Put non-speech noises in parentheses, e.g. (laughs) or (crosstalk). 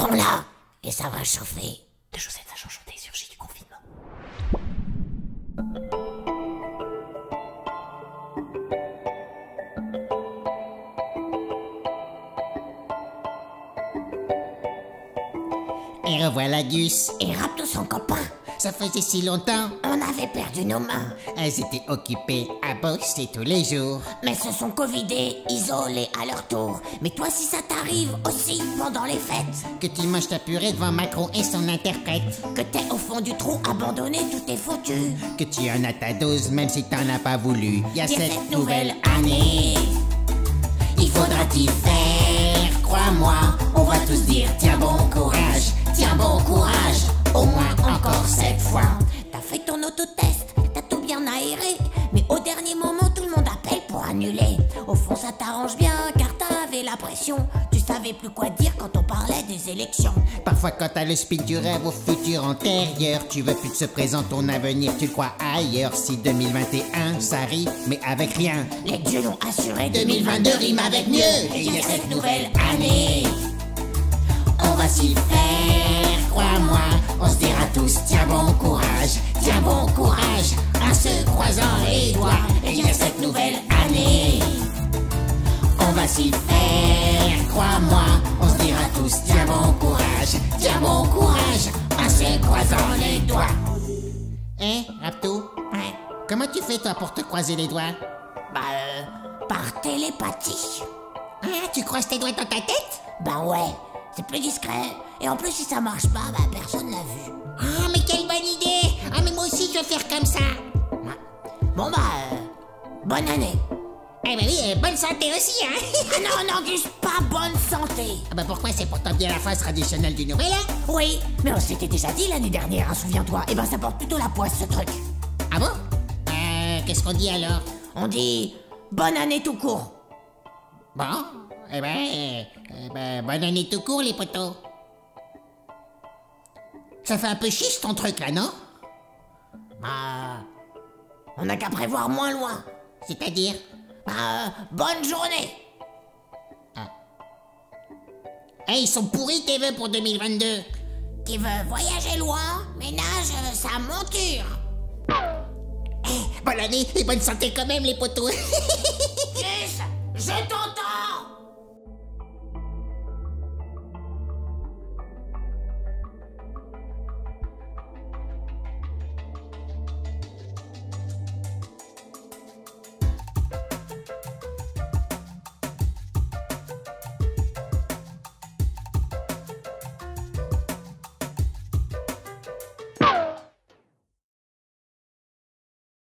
Sont là et ça va chauffer. Et revoilà Gus. Et Raptou son copain. Ça faisait si longtemps. On avait perdu nos mains. Elles étaient occupées à bosser tous les jours. Mais se sont covidés, isolés à leur tour. Mais toi, si ça t'arrive aussi pendant les fêtes, Que tu manges ta purée devant Macron et son interprète. que t'es au fond du trou abandonné, tout est foutu. Que tu en as ta dose même si t'en as pas voulu. Y a Y a cette nouvelle année. Il faudra t'y faire, crois-moi. On va tous dire tiens bon courage, Au fond, ça t'arrange bien, car t'avais la pression. Tu savais plus quoi dire quand on parlait des élections. Parfois quand t'as le speed du rêve au futur antérieur, tu veux plus de ce présent, ton avenir, tu le crois ailleurs. Si 2021 ça rit, mais avec rien. Les dieux l'ont assuré, 2022 rime avec mieux. Et il y a cette nouvelle année. On va s'y faire, crois-moi. Raptou Ouais. Comment tu fais toi pour te croiser les doigts? Bah, euh, par télépathie. Ah, tu croises tes doigts dans ta tête? Bah ouais, c'est plus discret. Et en plus, si ça marche pas, bah personne l'a vu. Ah, mais quelle bonne idée Ah, mais moi aussi, je vais faire comme ça Bon bah, euh, bonne année. Eh ben oui, euh, bonne santé aussi, hein Ah non, non, dis pas bonne santé. Ah bah pourquoi c'est pourtant bien la phase traditionnelle du nouvel an? Oui, mais on s'était déjà dit l'année dernière, hein, souviens-toi. Et ben ça porte plutôt la poisse ce truc. Ah bon? Euh, qu'est-ce qu'on dit alors? On dit bonne année tout court. Bon, eh ben, euh, euh, ben, bonne année tout court, les potos. Ça fait un peu chiche ton truc là, non? Bah, on n'a qu'à prévoir moins loin. C'est-à-dire? Euh, bonne journée. Eh, ils sont pourris tes vœux pour 2022 Qui veut voyager loin, ménage sa monture. Bonne année et bonne santé quand même, les potos (laughs)